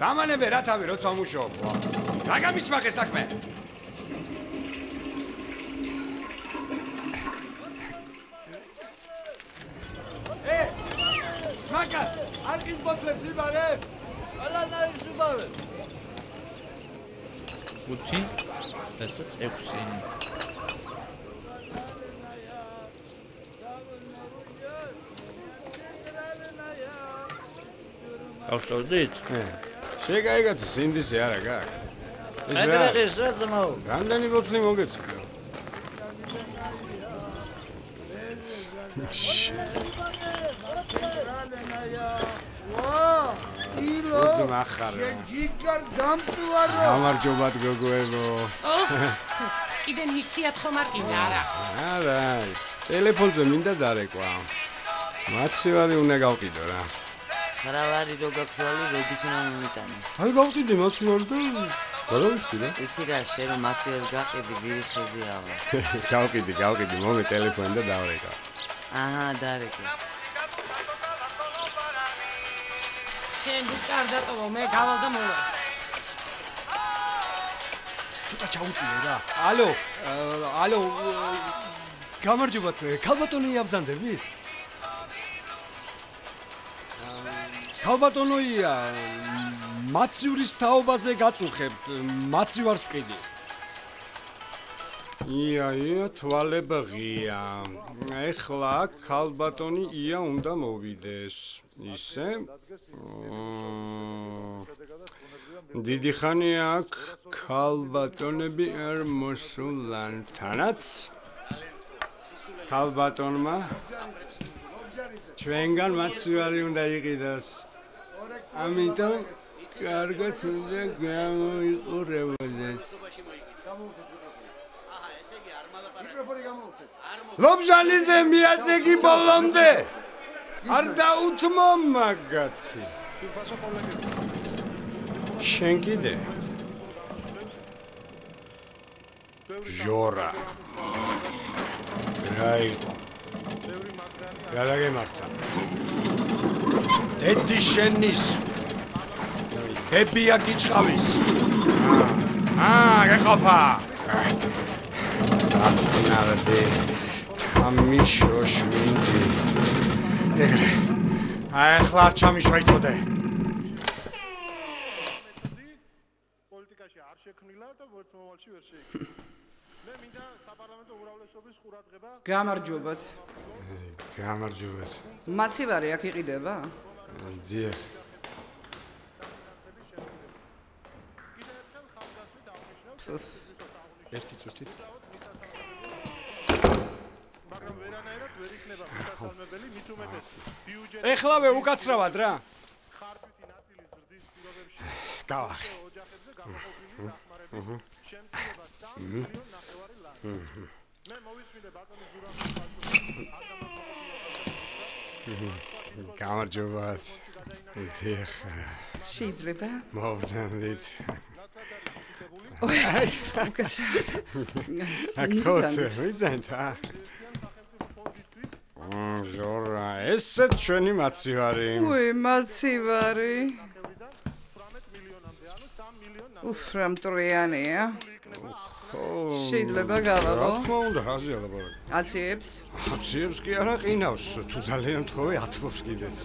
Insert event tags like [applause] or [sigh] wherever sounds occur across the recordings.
დამანებე რა თავი როცა მუშაობ. რა გამისმახე საქმე? ე! მაგა, არკის ბოთლებს იბარე? ალან არის უბარე. ხუთი ესეც ექვსი ავშოვდით? შეგაიგაცი სინდისი არა გაკ. ეს რა? აგრეხეს რა ძმაო? რამდენი ბოთლი მოგეცი? ილო ძმახარა. ჯიგარ დამწვარო. გამარჯობათ გოგოებო. კიდე ნისიათ ხომ არ კიდე არა არა. ტელეფონზე მინდა დარეკვა. მაცივარი უნდა გავყიდო რა. ცრავარი რო გაქსვალი როდის უნდა მომიტანე. აი გავყიდე მაცივარი და გარავიხდი რა. იცი რა შენ რომ მაციოს გაყიდი ვირი ხეზი ავა. [laughs] გავყიდი, გავყიდი, მომე ტელეფონი და დავრეკა. აჰა დარეკე. შენ დიდ კარდატოვო მე გავალ და მოვა ცოტა ჩაუწიე რა. ალო, ალო. გამარჯობათ, ქალბატონი აბზანდებით? ქალბატონოია, მაციურის თაობაზე გაწუხებთ, მაცივარს ვყიდი. ია, ია, თვალება ღია. ეხლა ქალბატონი ია უნდა მოვიდეს. ისე? დიდი ხანი აქ ქალბატონები არ მოსულან თანაც ქალბატონმა ჩვენგან მაცივარი უნდა იყიდოს ამიტომ კარგად უნდა გამოიყურებოდეს ლობჟანიზე მიაწეგი ბოლომდე. არ დაუთმო მაგათი. შენ კიდე. ჟორა. რა დაგემართა დედი შენის. ბებია გიჭყავის. აა გეყოფა. დაწნარდე თამიშოშ მინდი ეგრე. აი ახლა არ ჩამიშვა იცოდე პოლიტიკაში არ შექმნილა და ვერც მომავალში ვერ შეიქმნა. მე მინდა საპარლამენტო უმრავლესობის ყურადღება გამარჯობათ. გამარჯობათ მაცივარი აქ იყიდება? დიახ ფუფ. ერთი წუთით მაგრამ ვერანაირად ვერ იქნება მისასალმებელი მით უმეტეს ბიუჯეტი ეხლავე უკაცრავად რა ხარბითი ნაწილი ზრდის პირობებში [sighs] გავახე ოჯახებზე გამოყოფილი დახმარების შემცირება 3 მილიონ ნახევარი ლარი. მე მოვისმინე ბატონი ზურაბის გამარჯობათ დიახ შეიძლება? მოვდანდით უკაცრავად. აქ ხოთ ვიზენთ ა ჟორა ესეც ჩვენი მაცივარი უი, მაცივარი. უფ, რა მტრიანია. შეიძლება რა გავალო? თქმა უნდა რაზეა ლაბორატორი აციებს? აციებს კი არა ყინავს თუ ძალიან თხოვე ათბობს კიდეც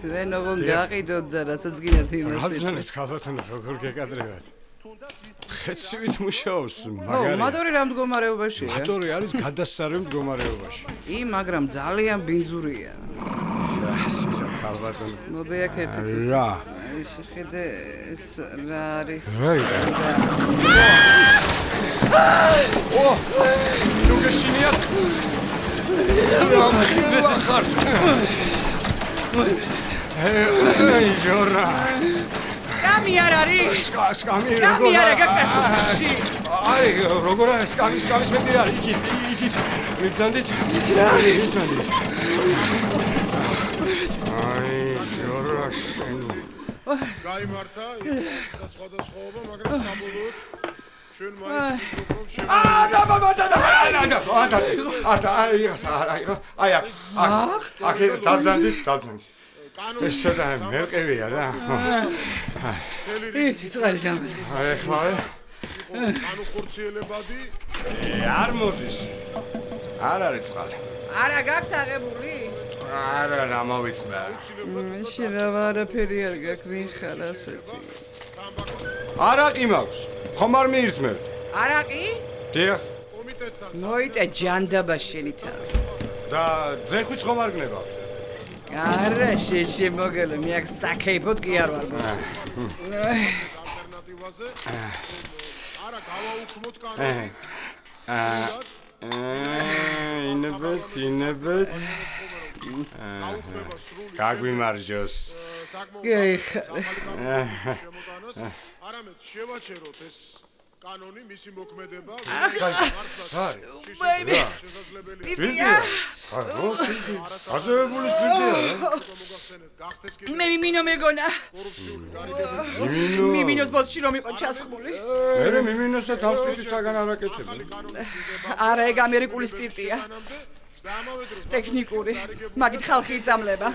თქვენ ოღონ გაყიდოთ და რასაც გინდათ იმას. რაზანეთ ქალბატონო როგორ გეკადრებათ ხეცივით მუშაობს ო, მაგარი მატორი რა მდგომარეობაშია? მატორი არის გადასარევ მდგომარეობაში კი, მაგრამ ძალიან ბინძურია. ასისა ქალბატონო მოდი აქ ერთი წუთი. რა შეხედე ეს რა არის? რა იყო? ო ნუ გეშინიათ რა ხართ აი ჟორა სკამი არ არის? სკა სკამი სკამი არა გაკაცში. აი როგორ არის სკამი სკამის მეტი რა იქით იქით მიგზანდით ის რა არის მიგზანდით აი ჟორა ის სხვადასხვაობა, მაგრამ საბოლოოდ ჩვენ მაინც ვფიქრობ რომ აა და და და და და და და აი ეს აი აი აქ აქ დაძანდით დაძანდით ეს სადა მერყევია და ერთი წყალი დამალე. აი ხლა განუხორციელებადი არ მოდის არ არის წყალი არა გაქვს აღებული? არა რა მოვიწყდა? მაშინ რა არაფერი არ გაქვს მიხარ ასეთი. არაყი მაქვს. ხომ არ მიირთმევ არაყი? დიახ. კომიტეტთან მოიტა ჯანდაბა შენი თავი. და ძეხვიც ხომ არ გნება? არა შეშე მოგელო მე აქ საკეიფოდ კი არ ვარ მოსული. ალტერნატივაზე არა გავაუქმოთ კანონი ინებეთ ინებეთ. სრული გაგვიმარჯოს გეიხარე. არამედ შევაჩეროთ ეს კანონი მისი მოქმედება აზრებული სპირტია მოგახსენეთ გახდეს კიდევ მე მიმინო მეგონა. მიმინოს ბოთში რომ იყო ჩასხმული. მე მიმინოსაც ავსპირტისაგან არ აკეთებდი არა ეგ ამერიკული სპირტია. ტექნიკური. მაგით ხალხი იწამლება.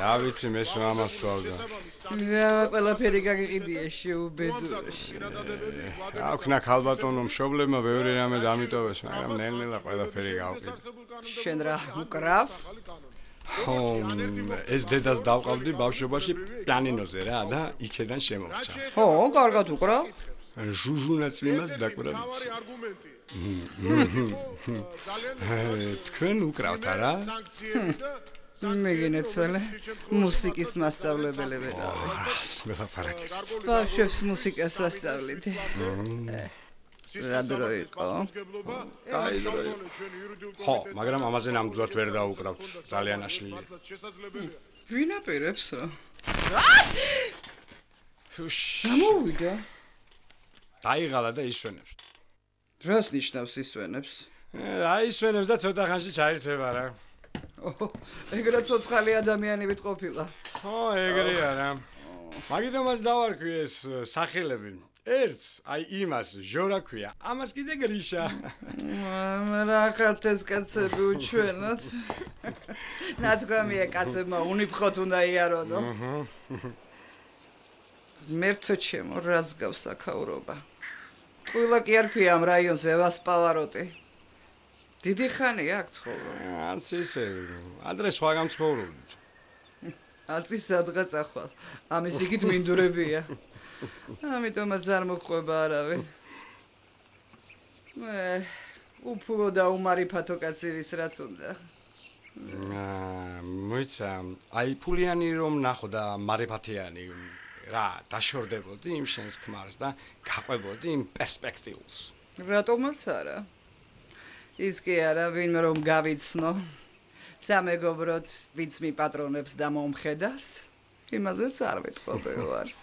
რა ვიცი მე სულ ამას ვსვავდა რა ყველაფერი გაგიყიდია შეუბედურში. აქვნა ქალბატონო მშობლებმა ბევრი რამე დამიტოვეს მაგრამ ნელ-ნელა ყველაფერი გავყიდე შენ რა უკრავ? ხო ეს დედას დავყავდი ბავშვობაში პიანინოზე რა და იქედან შემოღწა ხო, კარგად უკრავ. ჟუჟუნაც იმას დაკვირა ვიცი არგუმენტი თქვენ უკრავთ არა და [laughs] მეგინეცველე მუსიკის მასწავლებელი ვეყავი. მე ლაპარაკი ბავშვებს მუსიკას ვასწავლიდი. რა დრო იყო? კაი დრო იყო. ხო მაგრამ ამაზე ნამდვილად ვერ დაუკრავთ ძალიან აშლილი შესაძლებელია ვინ აპირებს რა? უშ გამოვიდა. დაიღალა და ისვენებს რას ნიშნავს ისვენებს? აი ისვენებს და ცოტა ხანში ჩაირთვება რა ეგრე ცოცხალი ადამიანებით ყოფილა. ხო ეგრე არა მაგიტომაც დავარქვი ეს სახელები ერთს აი იმას ჟორა ქვია ამას კიდე გრიშა რა ხართ ეს კაცები უჩვენოთ? ნათქვამია კაცებმა უნიფხოთ უნდა იაროდო. მერცო ჩემო რას გავს აქაურობა? ყველა კი არ ქვია ამ რაიონზე ვასპავაროტი. დიდი ხანია აქ ცხოვრობ. არც ისე ადრე სხვაგან ცხოვრობდი აცი სადღა წახვალ. ამის იგით მინდურებია. ამიტომაც არ მოყვება არავინ. მე უფულო და უმარიფათო კაცი ვის რაც უნდა. აა მოიცა აი ფულიანი რომ ნახო და მარიფათიანი რა დაშორდებოდი იმ შენს ქმარს და გაყვებოდი იმ პერსპექტივას რატომაც არა? ის კი არა, ვინმე რომ გავიცნო. სამეგობროდ, ვინც მიპატრონებს და მომხედავს, იმაზეც არ ვეთყობე ვარს.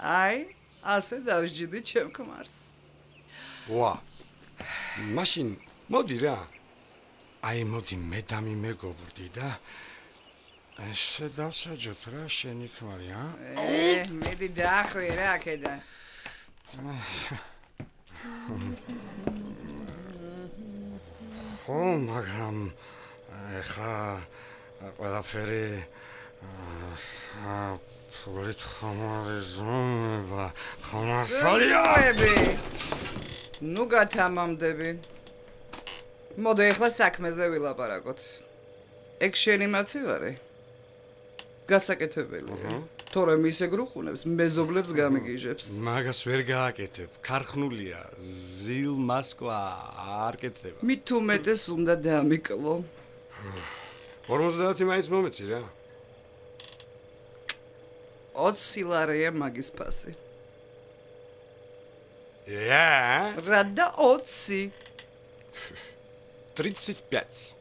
აი, ასე დავსჯიდი ჩემ ქმარს. ვა მაშინ მოდი რა აი მოდი მე და მე მეგობრდი და ესე დავსაჯოთ რა შენი ქმარი ა ე, მედი დაახვი რა აქედან. ხო მაგრამ ეხა ყველაფერი აა ფულით ხომარი ზონება ხომარია ზოები. ნუ გათამამდები. მოდი ახლა საქმეზე ვილაპარაკოთ. ეგ შენი მაცივარი? გასაკეთებელია. თორემ ისე გრუხუნებს, მეზობლებს გამიგიჟებს. მაგას ვერ გააკეთებ ქარხნულია ზილ მასკვა არ კეთდება მით უმეტეს უნდა დამიკლო. 50 მაინც მომეცი რა 20 ლარია მაგის ფასი. რა რა და 20? 35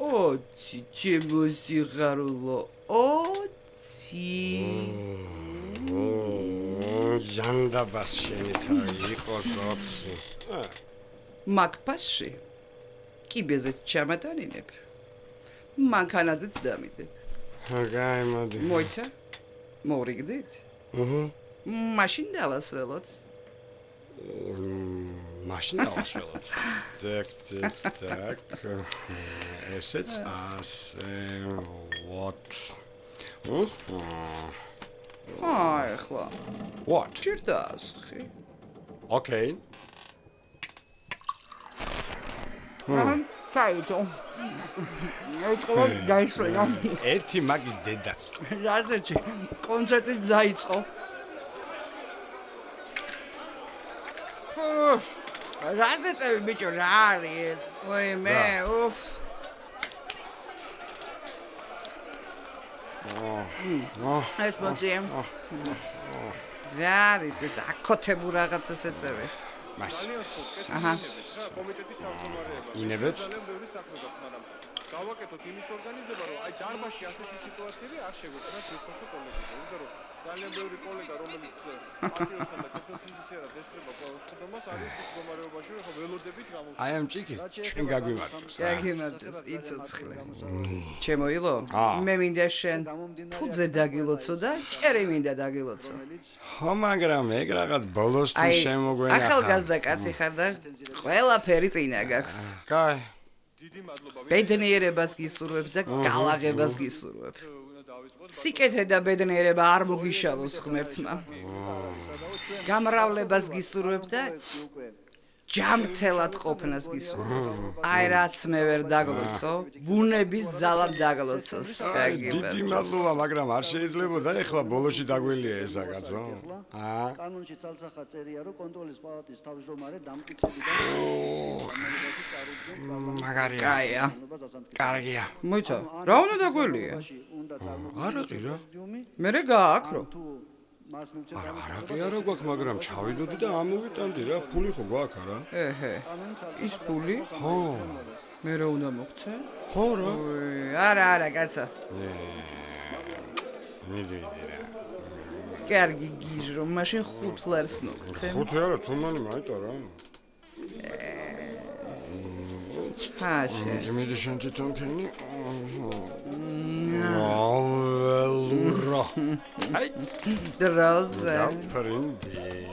20 ჩემო სიღარულო. 20. ჟანდა ბასშენი თავი იყოს 20 მაგ ფასში კიბეზე ჩამატანინებ. მანქანაზეც დამიდებ. აგაი მოდი მოიცა? მორიგდით? აჰა მაშინ დავასველოთ. მაშინ დავასველოთ. დაკ დაკ დაკ. ესეც ასე what? აი ხლა. What? ჭირდასხი. Okay. აჰა, საერთო. ეჭყო დაიშლენა. ერთი მაგის დედაც. რაზეჩი კონცერტი დაიწყო. ფუ, რაზე წევი ბიჭო რა არის ეს? ой მე, უფ. ეს მოძიემ. რა არის ეს აკოთებუ რაღაცას ეწევი? მაშინ აჰა. რა კომიტეტის თავმჯდომარეება. ინებეთ? გავაკეთოთ იმის ორგანიზება, რომ აი დარბაზში ასეთი სიტუაციები არ შეგვეწრათ რესურსი კოლეგები, იმიტომ რომ ძალიან ბევრი კოლეგა, რომელიც [laughs] აი ამ ჭიქის ჩვენ გაგვიმართოს. რა. გაგიმართეს იცოცხლე. ჩემო ილო, მე მინდა შენ ფუძე დაგილოცო და ჭერი მინდა დაგილოცო. ხო, მაგრამ ეგ რაღაც ბოლოსთვის აი, შემოგვენახა. ახალგაზრდა კაცი ხარ და ყველაფერი წინა გაქვს. კაი. დიდი მადლობა. ბედნიერებას გისურვებ და გალაღებას გისურვებ. სიკეთე და ბედნიერება არ მოგიშალოს ღმერთმა. გამრავლებას გისურვებ და ჯამრთელად ყოფნას გისურვებ. აი რაც მე ვერ დაგლოცო, ბუნების ძალად დაგლოცოს. დიდი მადლობა, მაგრამ არ შეიძლებოდა ეხლა ბოლოში დაგველია ეს რაღაცო. აა? კანონში ძალსახა წერია, რომ კონტროლის პალატის თავმჯდომარე დამტკიცებიდან მაგარია. კაია. კარგია. მოიცა, რა უნდა დაგველია? არაყი რა. მე რა გააკრო? თუ არა, არაყი არა გვაქვს, მაგრამ ჩავიდოდი და ამოვიტანდი რა, ფული ხო გვაქვს არა? ეჰე. ის ფული? ხო. მე რა უნდა მოგცე? ხო რა. არა, არა, კაცა. მიდივიდი რა. კარგი გიჟრო, მაშინ ხუთ ლარს მოგცე. ხუთი არა, თუმანი მაიტო რა. ჰაშე. მიდი შენ თვითონ ქენი. はい。どうぞ。やっぱりんで。